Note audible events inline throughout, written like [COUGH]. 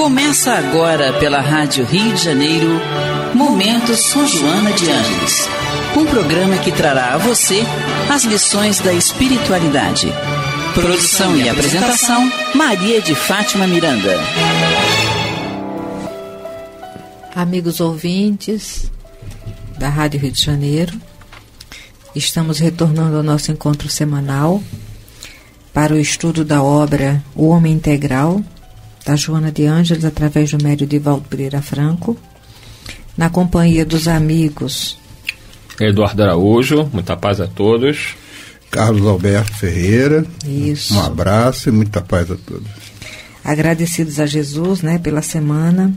Começa agora pela Rádio Rio de Janeiro, Momento São Joana de Ângeles. Um programa que trará a você as lições da espiritualidade. Produção e apresentação, Maria de Fátima Miranda. Amigos ouvintes da Rádio Rio de Janeiro, estamos retornando ao nosso encontro semanal para o estudo da obra O Homem Integral, da Joana de Ângeles, através do médio de Valdo Pereira Franco, na companhia dos amigos. Eduardo Araújo, muita paz a todos. Carlos Alberto Ferreira. Isso. Um abraço e muita paz a todos. Agradecidos a Jesus, né, pela semana,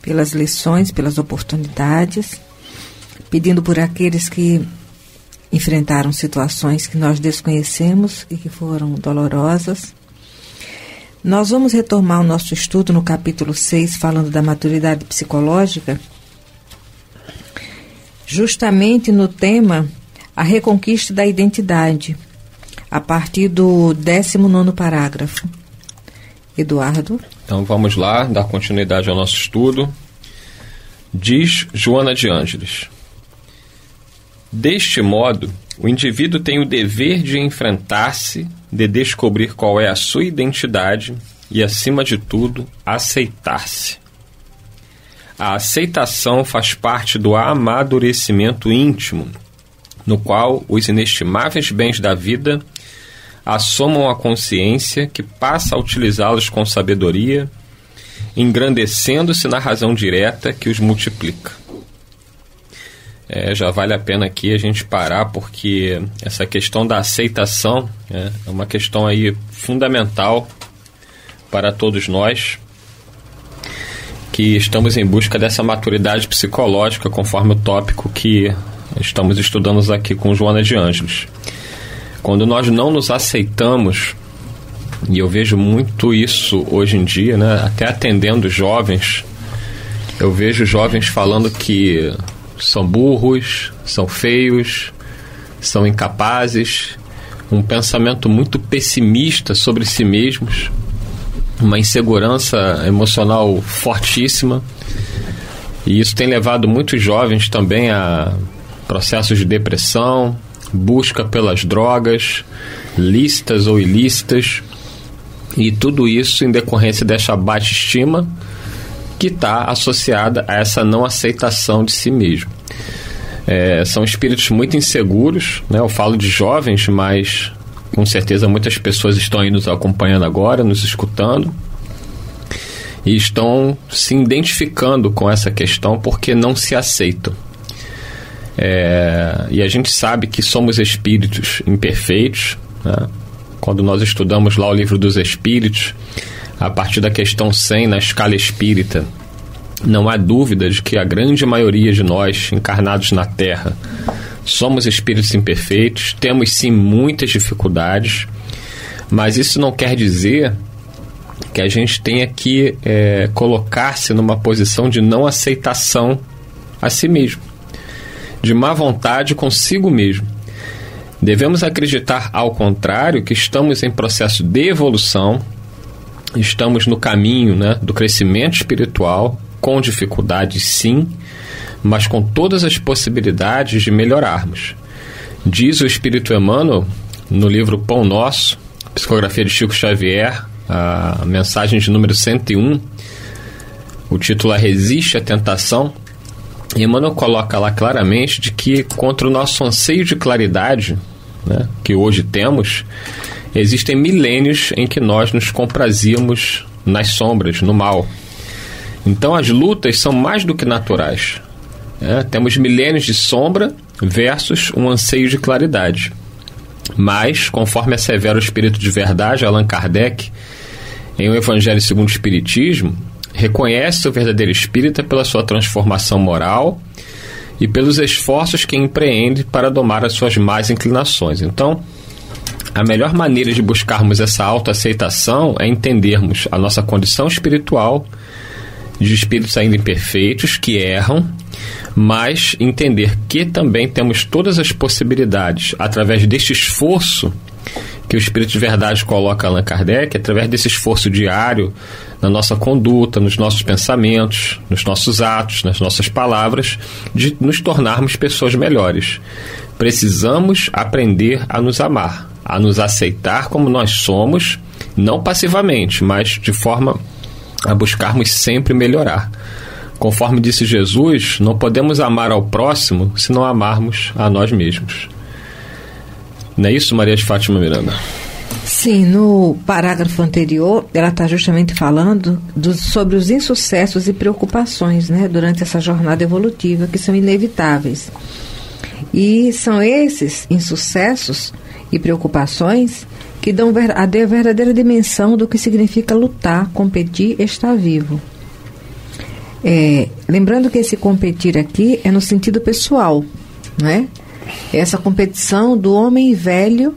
pelas lições, pelas oportunidades, pedindo por aqueles que enfrentaram situações que nós desconhecemos e que foram dolorosas nós vamos retomar o nosso estudo no capítulo 6, falando da maturidade psicológica, justamente no tema A Reconquista da Identidade, a partir do 19 parágrafo. Eduardo. Então vamos lá, dar continuidade ao nosso estudo. Diz Joana de Ângeles. Deste modo, o indivíduo tem o dever de enfrentar-se de descobrir qual é a sua identidade e, acima de tudo, aceitar-se. A aceitação faz parte do amadurecimento íntimo, no qual os inestimáveis bens da vida assomam a consciência que passa a utilizá-los com sabedoria, engrandecendo-se na razão direta que os multiplica é, já vale a pena aqui a gente parar porque essa questão da aceitação é, é uma questão aí fundamental para todos nós que estamos em busca dessa maturidade psicológica conforme o tópico que estamos estudando aqui com Joana de Ângeles. Quando nós não nos aceitamos, e eu vejo muito isso hoje em dia, né, até atendendo jovens, eu vejo jovens falando que são burros, são feios, são incapazes, um pensamento muito pessimista sobre si mesmos, uma insegurança emocional fortíssima. E isso tem levado muitos jovens também a processos de depressão, busca pelas drogas, lícitas ou ilícitas, e tudo isso em decorrência dessa baixa estima que está associada a essa não aceitação de si mesmo. É, são espíritos muito inseguros, né? eu falo de jovens, mas com certeza muitas pessoas estão aí nos acompanhando agora, nos escutando, e estão se identificando com essa questão porque não se aceitam. É, e a gente sabe que somos espíritos imperfeitos. Né? Quando nós estudamos lá o livro dos Espíritos, a partir da questão 100 na escala espírita, não há dúvida de que a grande maioria de nós encarnados na Terra somos espíritos imperfeitos, temos sim muitas dificuldades, mas isso não quer dizer que a gente tenha que é, colocar-se numa posição de não aceitação a si mesmo, de má vontade consigo mesmo. Devemos acreditar, ao contrário, que estamos em processo de evolução estamos no caminho né, do crescimento espiritual, com dificuldades sim, mas com todas as possibilidades de melhorarmos. Diz o Espírito Emmanuel no livro Pão Nosso, psicografia de Chico Xavier, a mensagem de número 101, o título é Resiste à Tentação. E Emmanuel coloca lá claramente de que contra o nosso anseio de claridade, né, que hoje temos, Existem milênios em que nós nos comprazíamos nas sombras, no mal. Então as lutas são mais do que naturais. É, temos milênios de sombra versus um anseio de claridade. Mas, conforme assevera o Espírito de Verdade, Allan Kardec, em O Evangelho segundo o Espiritismo, reconhece o verdadeiro espírita pela sua transformação moral e pelos esforços que empreende para domar as suas más inclinações. Então, a melhor maneira de buscarmos essa autoaceitação é entendermos a nossa condição espiritual de espíritos ainda imperfeitos que erram, mas entender que também temos todas as possibilidades através deste esforço que o Espírito de Verdade coloca Allan Kardec, através desse esforço diário na nossa conduta, nos nossos pensamentos, nos nossos atos, nas nossas palavras, de nos tornarmos pessoas melhores. Precisamos aprender a nos amar, a nos aceitar como nós somos, não passivamente, mas de forma a buscarmos sempre melhorar. Conforme disse Jesus, não podemos amar ao próximo se não amarmos a nós mesmos. Não é isso, Maria de Fátima Miranda? Sim, no parágrafo anterior, ela está justamente falando do, sobre os insucessos e preocupações né, durante essa jornada evolutiva, que são inevitáveis. E são esses insucessos e preocupações que dão a verdadeira dimensão do que significa lutar, competir, estar vivo. É, lembrando que esse competir aqui é no sentido pessoal, né? Essa competição do homem velho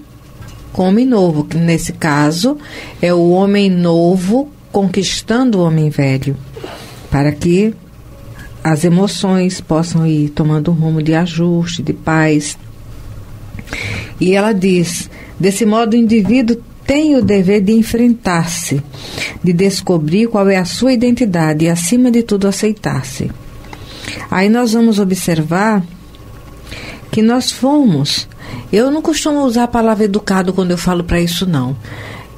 com o homem novo, que nesse caso é o homem novo conquistando o homem velho, para que as emoções possam ir tomando um rumo de ajuste, de paz. E ela diz: desse modo, o indivíduo tem o dever de enfrentar-se, de descobrir qual é a sua identidade e, acima de tudo, aceitar-se. Aí nós vamos observar que nós fomos. Eu não costumo usar a palavra educado quando eu falo para isso, não.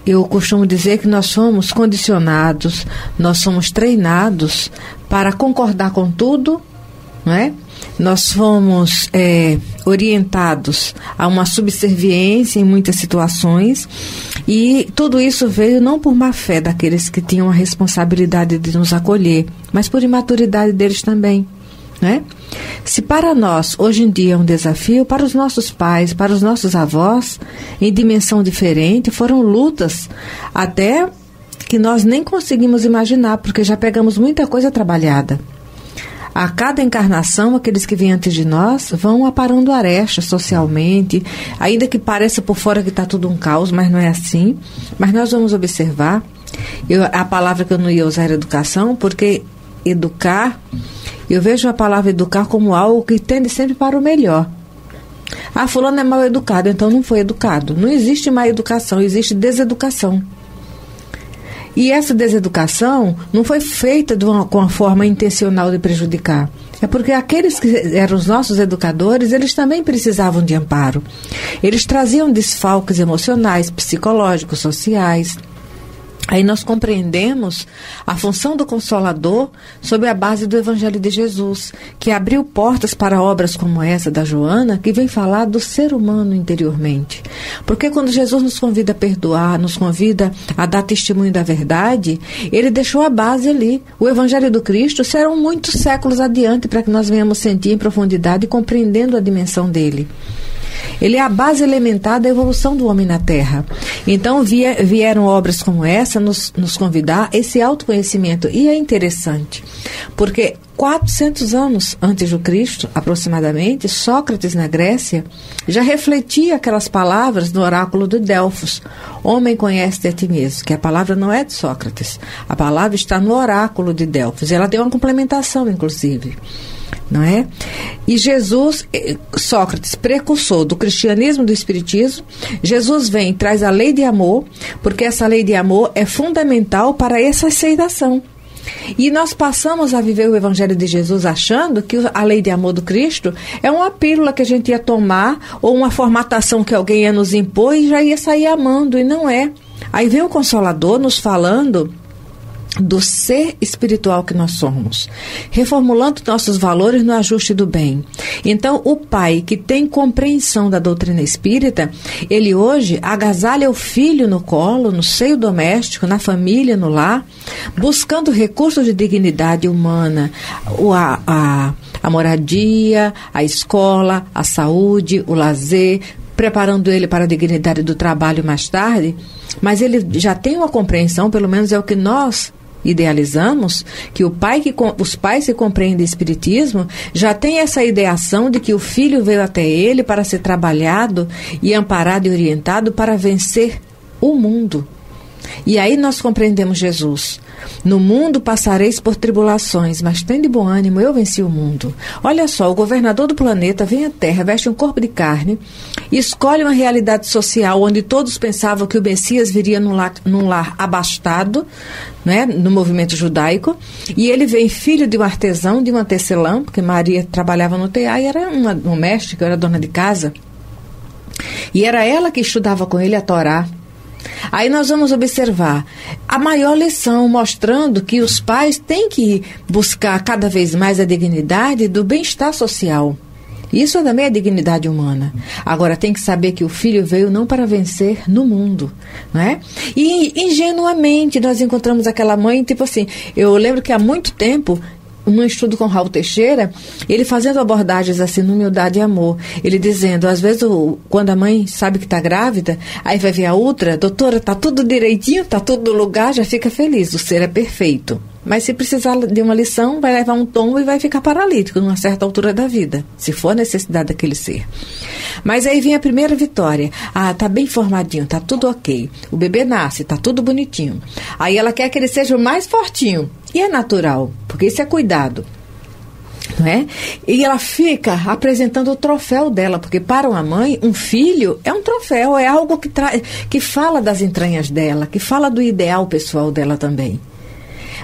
Eu costumo dizer que nós somos condicionados, nós somos treinados para concordar com tudo, não é? Nós fomos é, orientados a uma subserviência em muitas situações e tudo isso veio não por má fé daqueles que tinham a responsabilidade de nos acolher, mas por imaturidade deles também. Né? Se para nós hoje em dia é um desafio, para os nossos pais, para os nossos avós, em dimensão diferente, foram lutas até que nós nem conseguimos imaginar, porque já pegamos muita coisa trabalhada. A cada encarnação, aqueles que vêm antes de nós vão aparando arestas socialmente, ainda que pareça por fora que está tudo um caos, mas não é assim. Mas nós vamos observar. Eu, a palavra que eu não ia usar era educação, porque educar eu vejo a palavra educar como algo que tende sempre para o melhor. Ah, fulano é mal educado, então não foi educado. Não existe má educação, existe deseducação. E essa deseducação não foi feita de uma, com a forma intencional de prejudicar. É porque aqueles que eram os nossos educadores, eles também precisavam de amparo. Eles traziam desfalques emocionais, psicológicos, sociais. Aí nós compreendemos a função do Consolador sob a base do Evangelho de Jesus, que abriu portas para obras como essa da Joana, que vem falar do ser humano interiormente. Porque quando Jesus nos convida a perdoar, nos convida a dar testemunho da verdade, ele deixou a base ali. O Evangelho do Cristo serão muitos séculos adiante para que nós venhamos sentir em profundidade compreendendo a dimensão dele. Ele é a base elementar da evolução do homem na Terra. Então vieram obras como essa nos, nos convidar esse autoconhecimento. E é interessante, porque 400 anos antes do Cristo, aproximadamente, Sócrates na Grécia já refletia aquelas palavras no oráculo de Delfos. Homem conhece a ti mesmo, que a palavra não é de Sócrates. A palavra está no oráculo de Delfos. Ela tem uma complementação, inclusive não é? E Jesus, eh, Sócrates, precursor do cristianismo do espiritismo, Jesus vem e traz a lei de amor, porque essa lei de amor é fundamental para essa aceitação. E nós passamos a viver o Evangelho de Jesus achando que a lei de amor do Cristo é uma pílula que a gente ia tomar ou uma formatação que alguém ia nos impor e já ia sair amando, e não é. Aí vem o Consolador nos falando do ser espiritual que nós somos, reformulando nossos valores no ajuste do bem. Então, o pai que tem compreensão da doutrina espírita, ele hoje agasalha o filho no colo, no seio doméstico, na família, no lar, buscando recursos de dignidade humana, a, a, a moradia, a escola, a saúde, o lazer, preparando ele para a dignidade do trabalho mais tarde, mas ele já tem uma compreensão, pelo menos é o que nós idealizamos, que o pai que os pais que compreendem espiritismo já têm essa ideação de que o filho veio até ele para ser trabalhado e amparado e orientado para vencer o mundo. E aí nós compreendemos Jesus. No mundo passareis por tribulações, mas tem de bom ânimo, eu venci o mundo. Olha só, o governador do planeta vem à Terra, veste um corpo de carne e escolhe uma realidade social onde todos pensavam que o Messias viria num lar, num lar abastado, né, no movimento judaico, e ele vem filho de um artesão, de uma tecelã, porque Maria trabalhava no tear e era uma doméstica, era dona de casa. E era ela que estudava com ele a Torá, Aí nós vamos observar a maior lição mostrando que os pais têm que buscar cada vez mais a dignidade do bem-estar social. Isso também é dignidade humana. Agora tem que saber que o filho veio não para vencer no mundo, não é? E ingenuamente nós encontramos aquela mãe, tipo assim, eu lembro que há muito tempo num estudo com Raul Teixeira, ele fazendo abordagens assim, no humildade e amor. Ele dizendo, às vezes, o, quando a mãe sabe que está grávida, aí vai ver a outra, doutora, tá tudo direitinho, tá tudo no lugar, já fica feliz, o ser é perfeito. Mas se precisar de uma lição, vai levar um tombo e vai ficar paralítico numa certa altura da vida, se for a necessidade daquele ser. Mas aí vem a primeira vitória. Ah, tá bem formadinho, tá tudo ok. O bebê nasce, tá tudo bonitinho. Aí ela quer que ele seja o mais fortinho. E é natural, porque isso é cuidado. Não é? E ela fica apresentando o troféu dela, porque para uma mãe, um filho é um troféu, é algo que, que fala das entranhas dela, que fala do ideal pessoal dela também.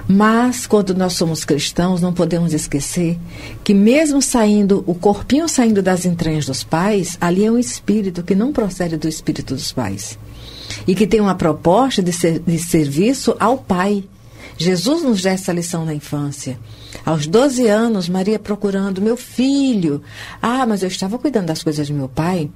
Mas quando nós somos cristãos, não podemos esquecer que mesmo saindo, o corpinho saindo das entranhas dos pais, ali é um espírito que não procede do espírito dos pais. E que tem uma proposta de, ser, de serviço ao pai. Jesus nos dá essa lição na infância. Aos 12 anos, Maria procurando meu filho. Ah, mas eu estava cuidando das coisas de meu pai.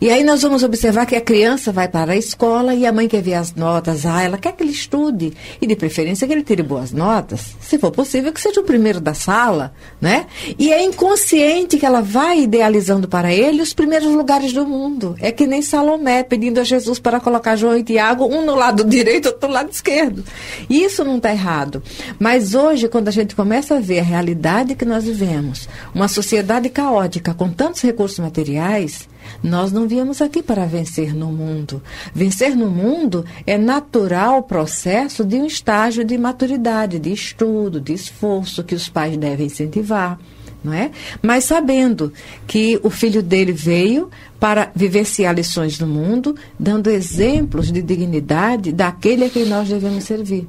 E aí nós vamos observar que a criança vai para a escola e a mãe quer ver as notas. Ah, ela quer que ele estude. E de preferência que ele tire boas notas. Se for possível, que seja o primeiro da sala, né? E é inconsciente que ela vai idealizando para ele os primeiros lugares do mundo. É que nem Salomé pedindo a Jesus para colocar João e Tiago, um no lado [LAUGHS] direito, outro no lado esquerdo. Isso não está errado. Mas hoje, quando a gente começa a ver a realidade que nós vivemos, uma sociedade caótica com tantos recursos materiais, nós não viemos aqui para vencer no mundo. Vencer no mundo é natural processo de um estágio de maturidade, de estudo, de esforço que os pais devem incentivar. Não é? Mas sabendo que o filho dele veio para vivenciar lições do mundo, dando exemplos de dignidade daquele a quem nós devemos servir.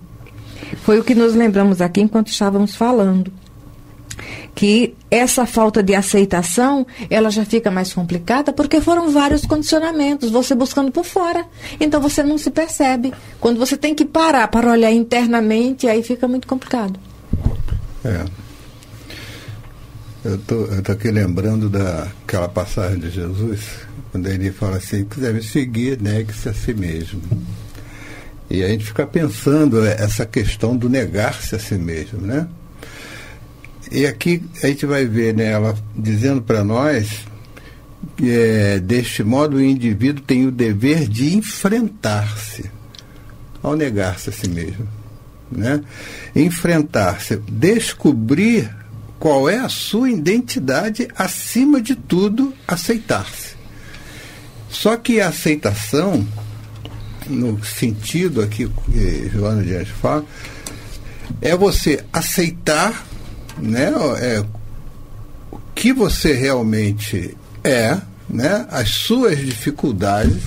Foi o que nos lembramos aqui enquanto estávamos falando que essa falta de aceitação ela já fica mais complicada porque foram vários condicionamentos, você buscando por fora. Então você não se percebe. Quando você tem que parar para olhar internamente, aí fica muito complicado. É. Eu tô, tô aqui lembrando daquela passagem de Jesus, quando ele fala assim, quiser me seguir, negue-se a si mesmo. E a gente fica pensando essa questão do negar-se a si mesmo, né? E aqui a gente vai ver né, ela dizendo para nós que, é, deste modo, o indivíduo tem o dever de enfrentar-se ao negar-se a si mesmo. Né? Enfrentar-se, descobrir qual é a sua identidade, acima de tudo, aceitar-se. Só que a aceitação, no sentido aqui que Joana Dias fala, é você aceitar né, é, o que você realmente é, né, as suas dificuldades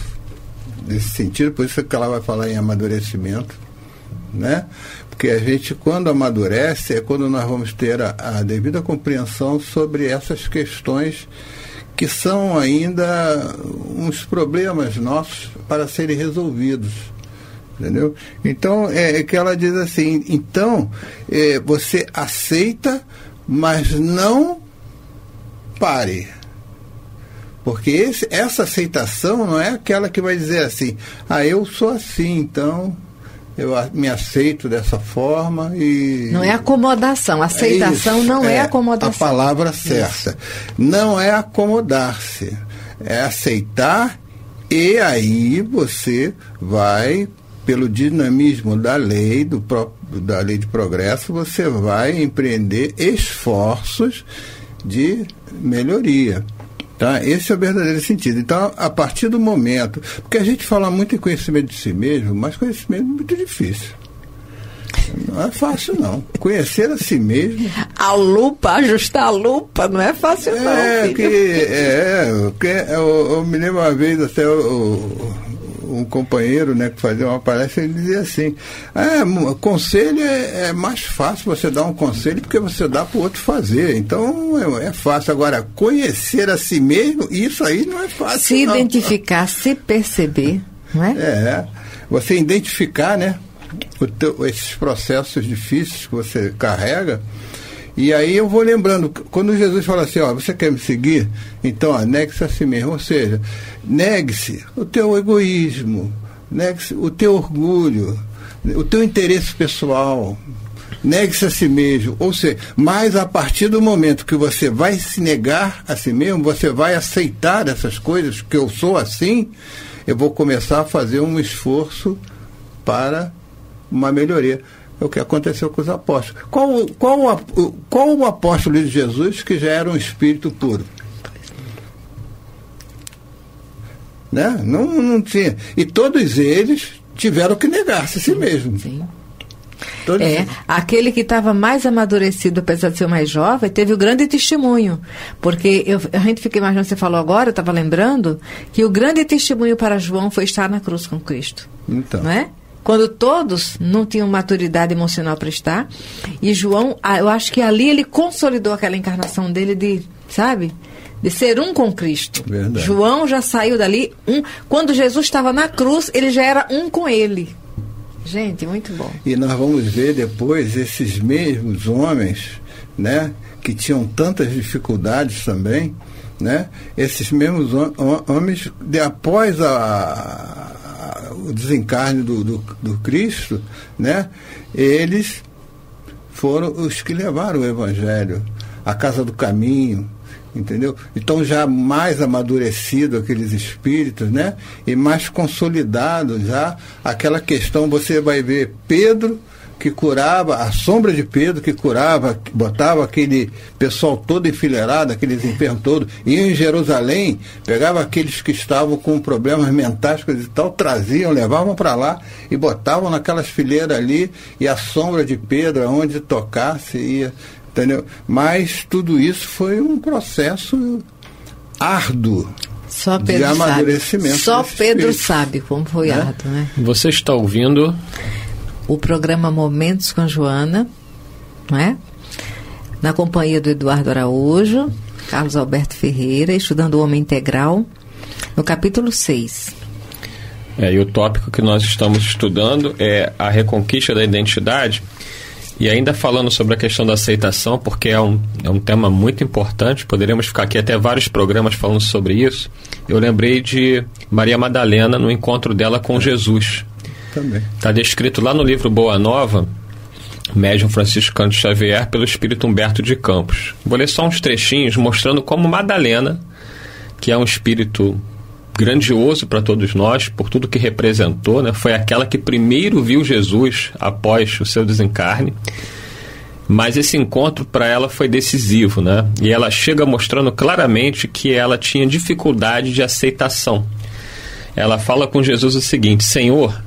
nesse sentido, por isso que ela vai falar em amadurecimento, né? Porque a gente, quando amadurece, é quando nós vamos ter a, a devida compreensão sobre essas questões que são ainda uns problemas nossos para serem resolvidos. Entendeu? Então, é, é que ela diz assim: então, é, você aceita, mas não pare. Porque esse, essa aceitação não é aquela que vai dizer assim: ah, eu sou assim, então eu me aceito dessa forma e. Não é acomodação. Aceitação é não é, é, acomodação. A palavra certa. Isso. Não é acomodar-se. É aceitar e aí você vai pelo dinamismo da lei, do próprio, da lei de progresso, você vai empreender esforços de melhoria. Tá? Esse é o verdadeiro sentido. Então, a partir do momento. Porque a gente fala muito em conhecimento de si mesmo, mas conhecimento é muito difícil. Não é fácil, não. Conhecer a si mesmo. A lupa, ajustar a lupa, não é fácil, não. É, que, é, que eu, eu, me lembro uma vez até o, um companheiro né, que fazia uma palestra, ele dizia assim, é, conselho é, é, mais fácil você dar um conselho porque você dá para o outro fazer. Então é, é, fácil. Agora, conhecer a si mesmo, isso aí não é fácil. Se não. identificar, se perceber, não é? É. Você identificar, né? Teu, esses processos difíceis que você carrega. E aí eu vou lembrando, quando Jesus fala assim, ó, você quer me seguir? Então, negue-se a si mesmo. Ou seja, negue-se o teu egoísmo, negue-se o teu orgulho, o teu interesse pessoal, negue-se a si mesmo. Ou seja, mas a partir do momento que você vai se negar a si mesmo, você vai aceitar essas coisas, que eu sou assim, eu vou começar a fazer um esforço para uma melhoria. É o que aconteceu com os apóstolos. Qual, qual, qual o apóstolo de Jesus que já era um espírito puro? Né? Não, não tinha. E todos eles tiveram que negar-se a si mesmos. Sim. Todos é, aquele que estava mais amadurecido, apesar de ser mais jovem, teve o grande testemunho. Porque eu, a gente fica imaginando, você falou agora, eu estava lembrando, que o grande testemunho para João foi estar na cruz com Cristo. Então. Não é? Quando todos não tinham maturidade emocional para estar. E João, eu acho que ali ele consolidou aquela encarnação dele de, sabe? De ser um com Cristo. Verdade. João já saiu dali um. Quando Jesus estava na cruz, ele já era um com ele. Gente, muito bom. E nós vamos ver depois esses mesmos homens, né, que tinham tantas dificuldades também, né? Esses mesmos homens, de, após a, o desencarne do, do, do Cristo, né? eles foram os que levaram o Evangelho, a casa do caminho, entendeu? Então já mais amadurecido aqueles espíritos, né? E mais consolidado já aquela questão, você vai ver Pedro que curava, a sombra de Pedro que curava, que botava aquele pessoal todo enfileirado, aqueles enfermos todos, ia em Jerusalém, pegava aqueles que estavam com problemas mentais coisa e tal, traziam, levavam para lá e botavam naquelas fileiras ali, e a sombra de Pedro, aonde tocasse, ia, entendeu? Mas tudo isso foi um processo árduo. Só Pedro de amadurecimento. Sabe. Só Pedro espírito. sabe como foi né? árduo, né? Você está ouvindo o programa Momentos com Joana, não é? Na companhia do Eduardo Araújo, Carlos Alberto Ferreira, estudando o Homem Integral, no capítulo 6. É, e o tópico que nós estamos estudando é a reconquista da identidade. E ainda falando sobre a questão da aceitação, porque é um, é um tema muito importante, poderíamos ficar aqui até vários programas falando sobre isso. Eu lembrei de Maria Madalena no encontro dela com Jesus. Também. Está descrito lá no livro Boa Nova, médium franciscano Xavier, pelo espírito Humberto de Campos. Vou ler só uns trechinhos mostrando como Madalena, que é um espírito grandioso para todos nós, por tudo que representou, né? foi aquela que primeiro viu Jesus após o seu desencarne. Mas esse encontro para ela foi decisivo, né? E ela chega mostrando claramente que ela tinha dificuldade de aceitação. Ela fala com Jesus o seguinte: Senhor,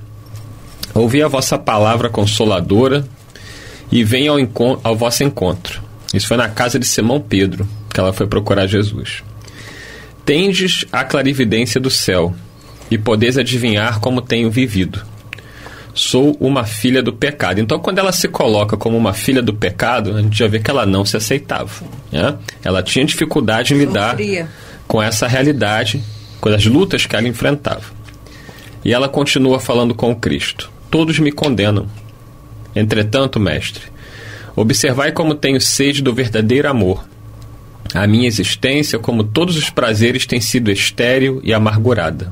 Ouvi a vossa palavra consoladora e venho ao, ao vosso encontro. Isso foi na casa de Simão Pedro que ela foi procurar Jesus. Tendes a clarividência do céu e podeis adivinhar como tenho vivido. Sou uma filha do pecado. Então, quando ela se coloca como uma filha do pecado, a gente já vê que ela não se aceitava. Né? Ela tinha dificuldade em lidar com essa realidade, com as lutas que ela enfrentava. E ela continua falando com Cristo todos me condenam. Entretanto, mestre, observai como tenho sede do verdadeiro amor. A minha existência, como todos os prazeres, tem sido estéril e amargurada.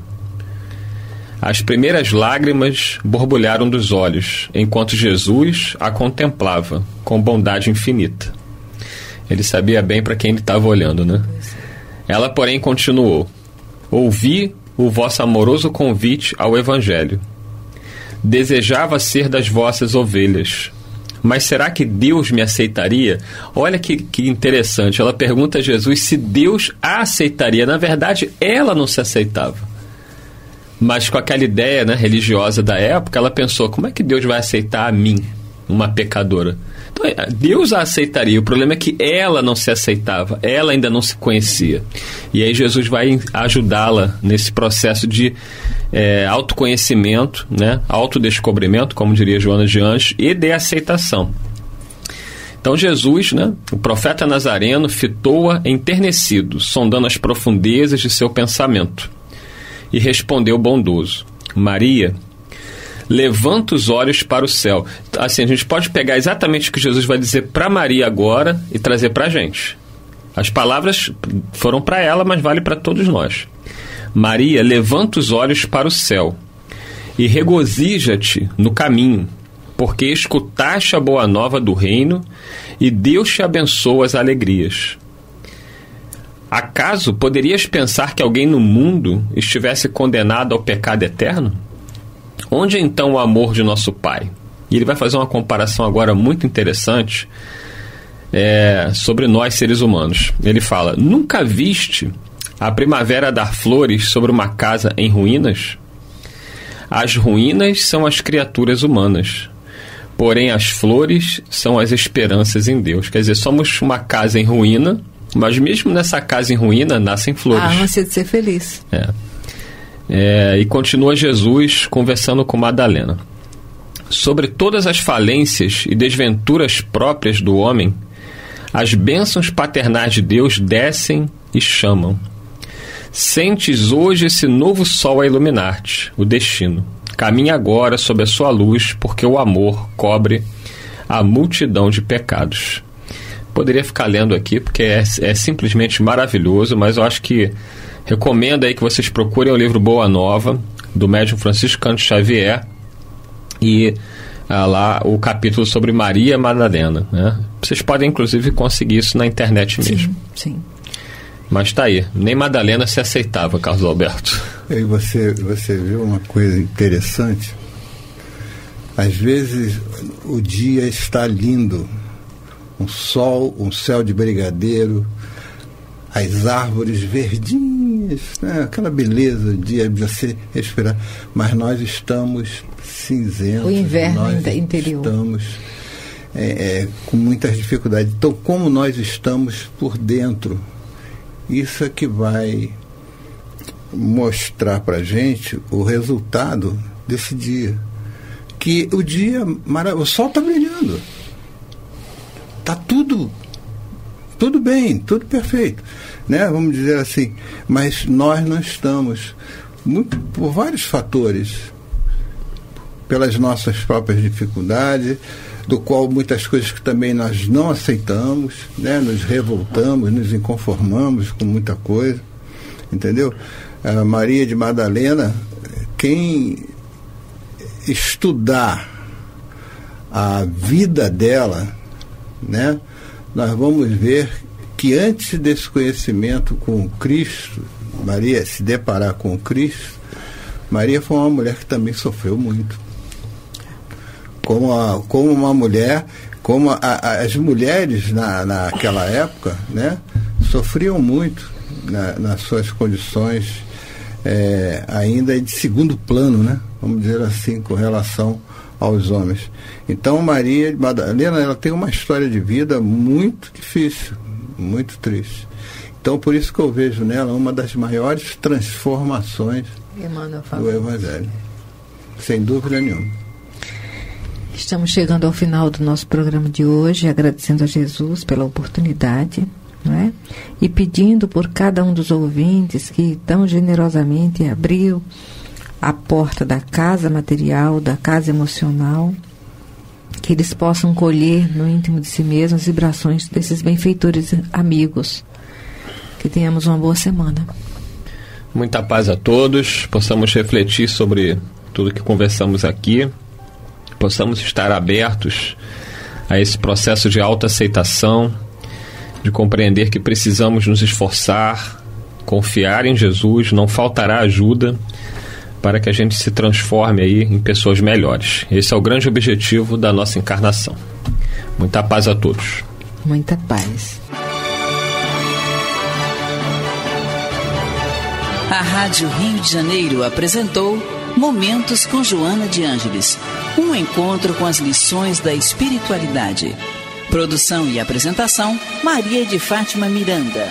As primeiras lágrimas borbulharam dos olhos, enquanto Jesus a contemplava com bondade infinita. Ele sabia bem para quem ele estava olhando, né? Ela, porém, continuou: Ouvi o vosso amoroso convite ao Evangelho desejava ser das vossas ovelhas, mas será que Deus me aceitaria? Olha que, que interessante. Ela pergunta a Jesus se Deus a aceitaria. Na verdade, ela não se aceitava. Mas com aquela ideia né, religiosa da época, ela pensou: como é que Deus vai aceitar a mim, uma pecadora? Deus a aceitaria. O problema é que ela não se aceitava, ela ainda não se conhecia. E aí Jesus vai ajudá-la nesse processo de é, autoconhecimento, né, autodescobrimento, como diria Joana de Anjos, e de aceitação. Então Jesus, né, o profeta Nazareno, fitou-a enternecido, sondando as profundezas de seu pensamento. E respondeu bondoso: Maria, levanta os olhos para o céu. Assim, a gente pode pegar exatamente o que Jesus vai dizer para Maria agora e trazer para a gente. As palavras foram para ela, mas vale para todos nós. Maria, levanta os olhos para o céu e regozija-te no caminho, porque escutaste a boa nova do reino e Deus te abençoa as alegrias. Acaso poderias pensar que alguém no mundo estivesse condenado ao pecado eterno? Onde é então o amor de nosso Pai? E ele vai fazer uma comparação agora muito interessante é, sobre nós seres humanos. Ele fala: Nunca viste a primavera dar flores sobre uma casa em ruínas? As ruínas são as criaturas humanas, porém as flores são as esperanças em Deus. Quer dizer, somos uma casa em ruína, mas mesmo nessa casa em ruína nascem flores. A ânsia de ser feliz. É. É, e continua Jesus conversando com Madalena. Sobre todas as falências e desventuras próprias do homem, as bênçãos paternais de Deus descem e chamam. Sentes hoje esse novo sol a iluminar-te, o destino. Caminha agora sob a sua luz, porque o amor cobre a multidão de pecados. Poderia ficar lendo aqui, porque é, é simplesmente maravilhoso, mas eu acho que Recomendo aí que vocês procurem o livro Boa Nova, do médium Francisco Canto Xavier, e ah, lá o capítulo sobre Maria Madalena. Né? Vocês podem, inclusive, conseguir isso na internet mesmo. Sim, sim. Mas tá aí, nem Madalena se aceitava, Carlos Alberto. E você, você viu uma coisa interessante? Às vezes o dia está lindo, um sol, um céu de brigadeiro, as árvores verdinhas, né? aquela beleza de você respirar. Mas nós estamos cinzentos. O inverno nós interior. Estamos é, é, com muitas dificuldades. Então, como nós estamos por dentro, isso é que vai mostrar para gente o resultado desse dia. Que o dia, o sol está brilhando. Está tudo tudo bem, tudo perfeito, né? Vamos dizer assim, mas nós não estamos muito por vários fatores, pelas nossas próprias dificuldades, do qual muitas coisas que também nós não aceitamos, né? Nos revoltamos, nos inconformamos com muita coisa, entendeu? A Maria de Madalena, quem estudar a vida dela, né? Nós vamos ver que antes desse conhecimento com Cristo, Maria se deparar com Cristo, Maria foi uma mulher que também sofreu muito. Como, a, como uma mulher, como a, a, as mulheres na, naquela época, né, sofriam muito na, nas suas condições é, ainda de segundo plano, né, vamos dizer assim, com relação aos homens. Então Maria Madalena ela tem uma história de vida muito difícil, muito triste. Então por isso que eu vejo nela uma das maiores transformações do Evangelho. Sem dúvida nenhuma. Estamos chegando ao final do nosso programa de hoje, agradecendo a Jesus pela oportunidade, não é? E pedindo por cada um dos ouvintes que tão generosamente abriu a porta da casa material, da casa emocional, que eles possam colher no íntimo de si mesmos as vibrações desses benfeitores amigos. Que tenhamos uma boa semana. Muita paz a todos, possamos refletir sobre tudo que conversamos aqui, possamos estar abertos a esse processo de autoaceitação, de compreender que precisamos nos esforçar, confiar em Jesus, não faltará ajuda para que a gente se transforme aí em pessoas melhores. Esse é o grande objetivo da nossa encarnação. Muita paz a todos. Muita paz. A Rádio Rio de Janeiro apresentou Momentos com Joana de Ângeles um encontro com as lições da espiritualidade. Produção e apresentação: Maria de Fátima Miranda.